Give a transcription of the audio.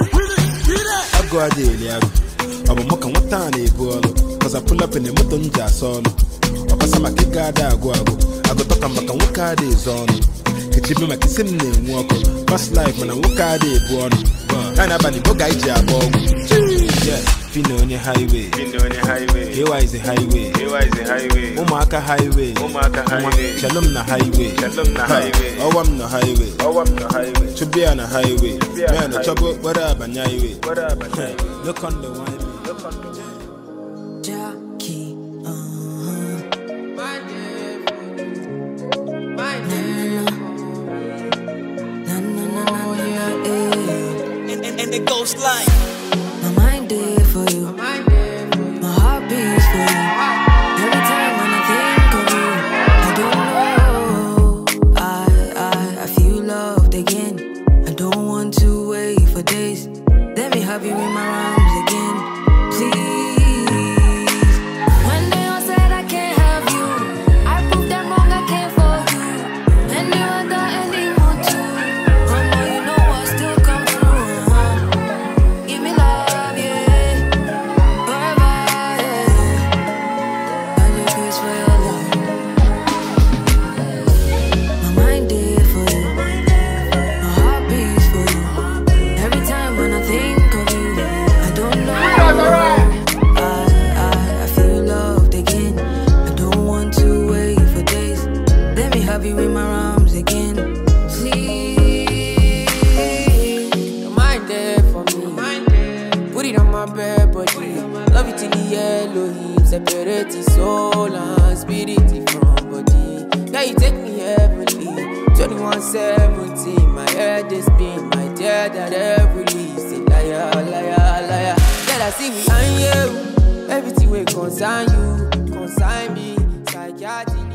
I go out there, yeah. I'm a mock and what time they go. Cause I pull up in the motor and just on. I'm a summer kick out. I go. I go talk about what card is on. Kichibi ma kisim ne mwako Past life mana wuka de buono Kana bani boga iji abogu Yeah Yeah, fina onye highway Been on the highway. KY is a highway AY is the highway. ụmụaka highway Ụmụaka highway. shalom na highway Shalom na highway. ọwa m na highway Oh, I'm the highway. chubia na highway Chubia na men highway. chọbụ okporo abanye highway What up, man? look on the wine Look on the Jackie, uh-huh. Na, na, na, na, na, na, eh. And, and, and the there for you. My heart beats for you. Every time when I think of you, I don't know. I, I, I feel loved again. I don't want to wait for days. Let me have you in my arms You in my arms again, please. Your mind there for me. Put it on my bed, body. Love it in the yellow hip. Separate the soul and spirit from body. Yeah, you take me heavenly. 2117, my head is spin. My dear that every leave. Say liar, liar, liar. Yeah, I see me and you. Everything will concern you, concern me. Psychiatry.